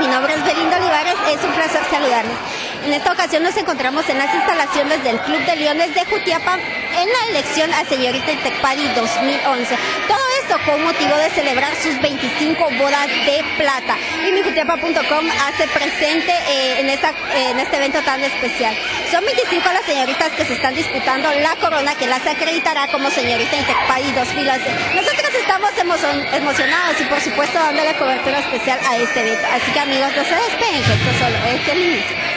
Mi nombre es Belinda Olivares, es un placer saludarles. En esta ocasión nos encontramos en las instalaciones del Club de Leones de Jutiapa en la elección a señorita Itecpadi 2011. Todo esto con motivo de celebrar sus 25 bodas de plata. Y mi Jutiapa.com hace presente eh, en, esta, en este evento tan especial. Son 25 las señoritas que se están disputando la corona que las acreditará como señorita Intecpadi 2011. Nosotros estamos emocionados y por supuesto dándole cobertura especial a este evento. Así que amigos, no se despeguen, que esto solo es el inicio.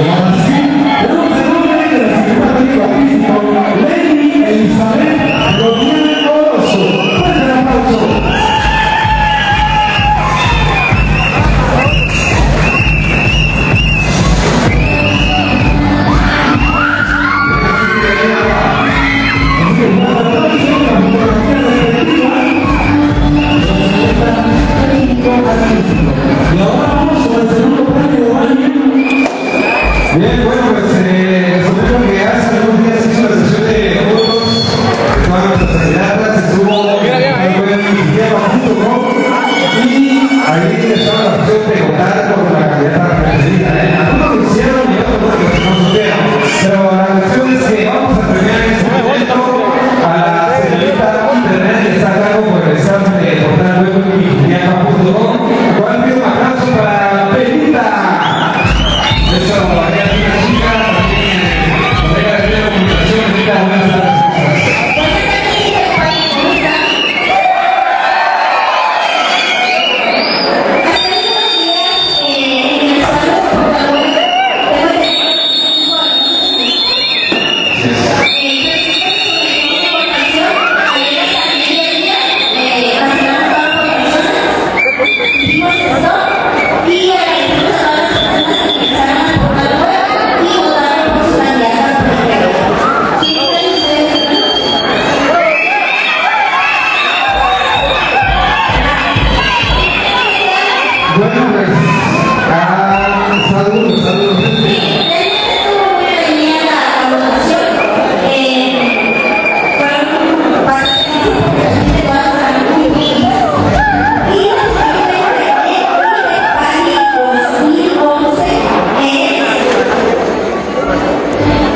Agora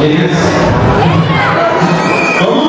famílias. Vamos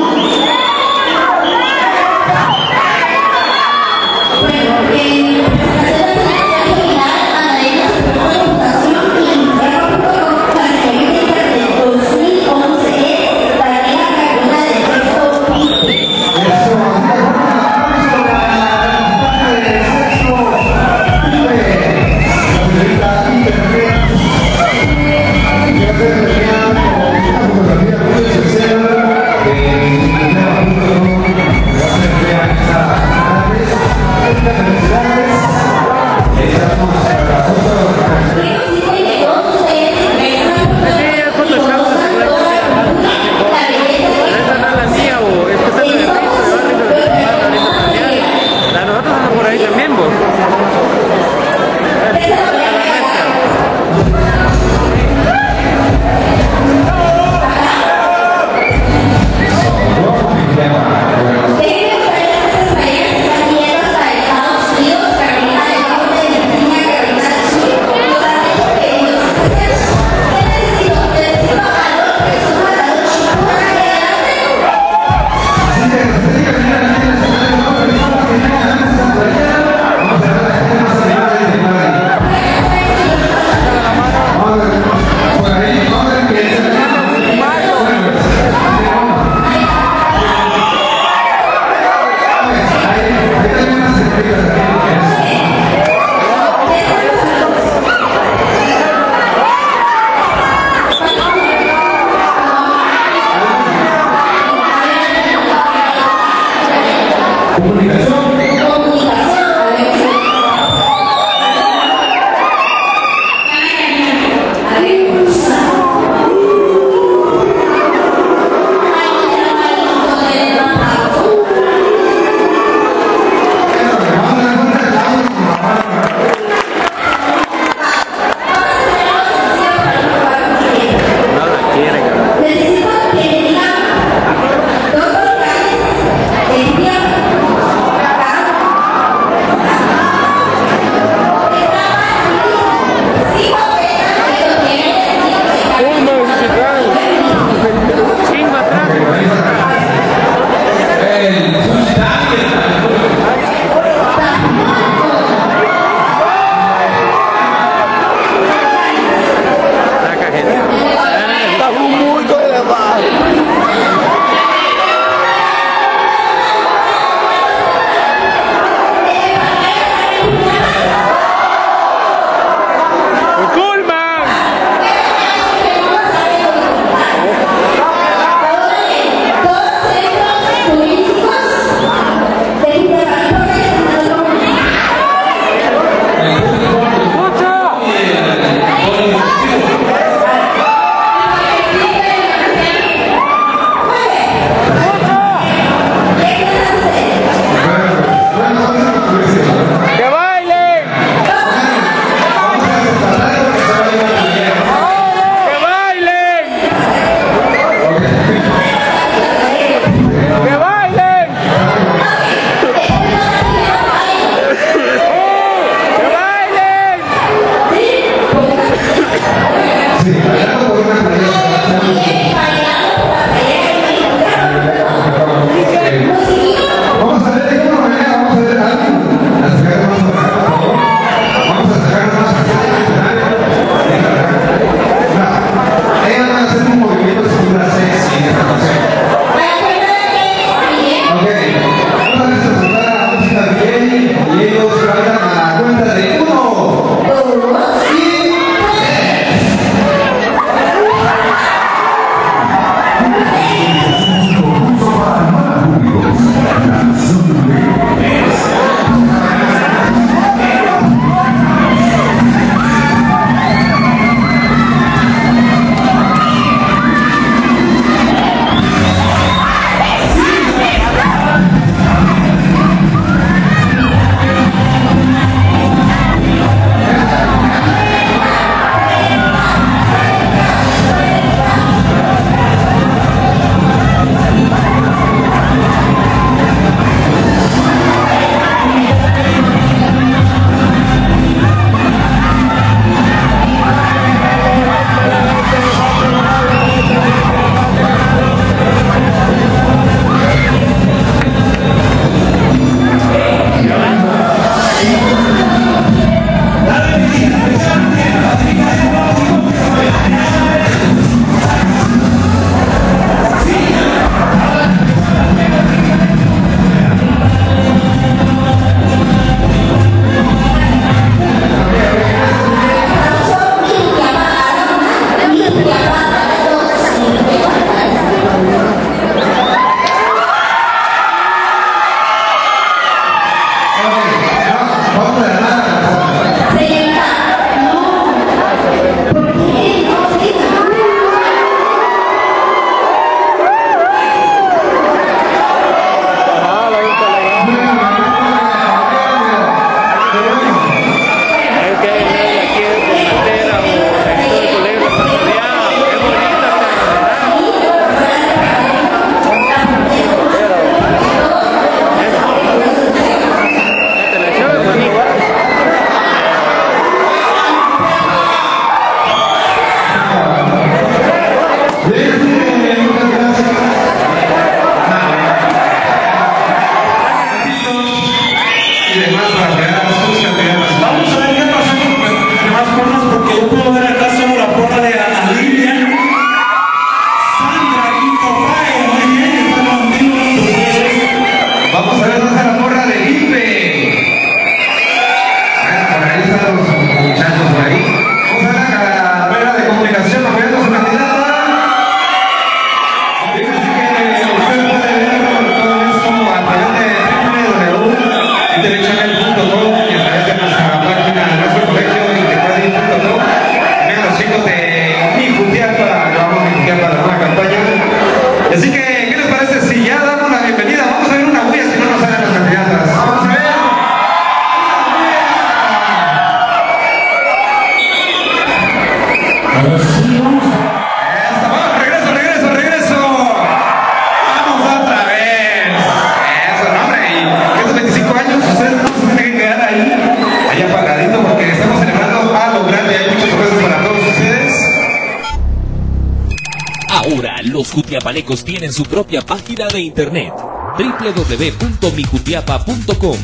jutiapanecos tienen su propia página de internet. www.mijutiapa.com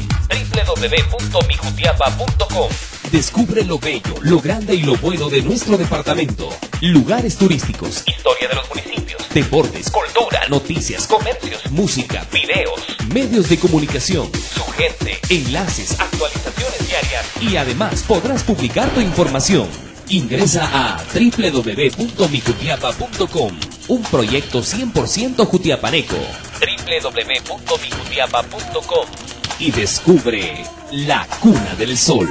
www.mijutiapa.com Descubre lo bello, lo grande y lo bueno de nuestro departamento. Lugares turísticos, historia de los municipios, deportes, cultura, noticias, comercios, música, videos, medios de comunicación, su gente, enlaces, actualizaciones diarias. Y además podrás publicar tu información. Ingresa a www.mijutiapa.com, un proyecto 100% jutiapaneco. www.mijutiapa.com y descubre la cuna del sol.